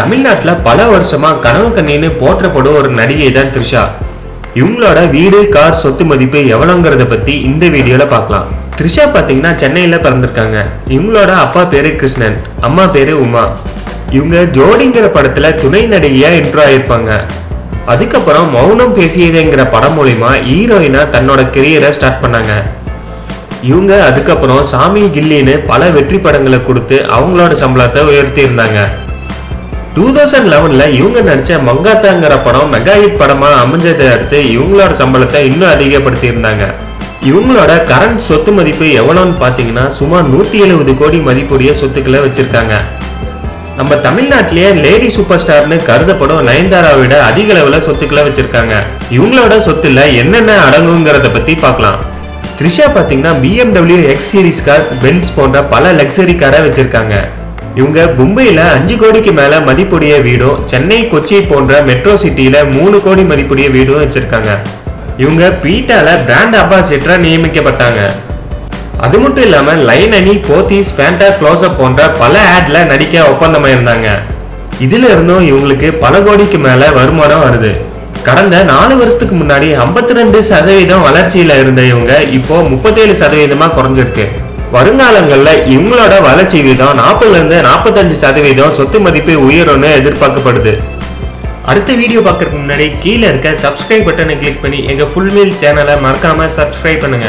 தமிழ்நாட்டில் பல வருஷமாக கனவு கண்ணின்னு போற்றப்படும் ஒரு நடிகை தான் த்ரிஷா. இவங்களோட வீடு கார் சொத்து மதிப்பு எவ்வளோங்கிறத பற்றி இந்த வீடியோவில் பார்க்கலாம். த்ரிஷா பார்த்தீங்கன்னா சென்னையில் பிறந்திருக்காங்க. இவங்களோட அப்பா பேர் கிருஷ்ணன் அம்மா பேரு உமா. இவங்க ஜோடிங்கிற படத்தில் துணை நடிகையாக இன்ட்ரோ ஆயிருப்பாங்க. அதுக்கப்புறம் மௌனம் பேசியதுங்கிற படம் மூலிமா ஹீரோயினா தன்னோட கெரியரை ஸ்டார்ட் பண்ணாங்க. இவங்க அதுக்கப்புறம் சாமி கில்லின்னு பல வெற்றி படங்களை கொடுத்து அவங்களோட சம்பளத்தை உயர்த்தி இருந்தாங்க டூ தௌசண்ட் லெவன்ல இவங்க நடிச்ச மங்காத்தாங்கிற படம் மெகா ஹிட் படமா அமைஞ்சதை அடுத்து இவங்களோட சம்பளத்தை இன்னும் அதிகப்படுத்தி இருந்தாங்க இவங்களோட கரண்ட் சொத்து மதிப்பு எவ்வளோன்னு பார்த்தீங்கன்னா சுமார் நூற்றி எழுபது கோடி மதிப்புடைய சொத்துக்களை வச்சிருக்காங்க. நம்ம தமிழ்நாட்டிலேயே லேடி சூப்பர் ஸ்டார்னு கருதப்படும் நயன்தாராவிட அதிக அளவில் சொத்துக்களை வச்சிருக்காங்க. இவங்களோட சொத்துல என்னென்ன அடங்குங்கிறத பத்தி பார்க்கலாம். த்ரிஷா பார்த்தீங்கன்னா BMW X series car Benz போன்ற பல லக்ஸரி காரை வச்சிருக்காங்க. இவங்க மும்பையில் அஞ்சு கோடிக்கு மேல மதிப்புடைய வீடும் சென்னை கொச்சி போன்ற மெட்ரோ சிட்டியில மூணு கோடி மதிப்புடைய வீடும் வச்சிருக்காங்க. இவங்க பீட்டால பிராண்ட் அம்பாசிடரா நியமிக்கப்பட்டாங்க. அது மட்டும் இல்லாம லைன் அணி போத்தீஸ் ஃபேண்டா க்ளோஸ்அப் போன்ற பல ஆட்ல நடிக்க ஒப்பந்தமாயிருந்தாங்க. இதுல இருந்தும் இவங்களுக்கு பல கோடிக்கு மேல வருமானம் வருது. கடந்த நாலு வருஷத்துக்கு முன்னாடி 52% ரெண்டு சதவீதம் வளர்ச்சியில இருந்த இவங்க இப்போ முப்பத்தேழு சதவீதமா குறைஞ்சிருக்கு. வருங்காலங்கள்ல இவங்களோட வளர்ச்சி வீதம் நாற்பதுலேருந்து நாற்பத்தஞ்சு சதவீதம் சொத்து மதிப்பு உயரும்னு எதிர்பார்க்கப்படுது. அடுத்த வீடியோ பார்க்கறதுக்கு முன்னாடி கீழே இருக்க சப்ஸ்கிரைப் பட்டனை கிளிக் பண்ணி எங்க ஃபுல்மீல் சேனலை மறக்காம சப்ஸ்கிரைப் பண்ணுங்க.